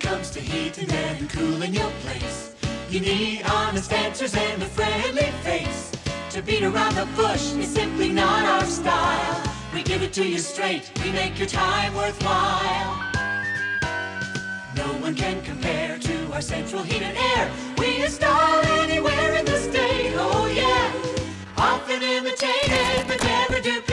comes to heating and cooling your place, you need honest answers and a friendly face. To beat around the bush is simply not our style. We give it to you straight, we make your time worthwhile. No one can compare to our central heat and air. We install anywhere in the state, oh yeah. Often imitated, but never duplicated.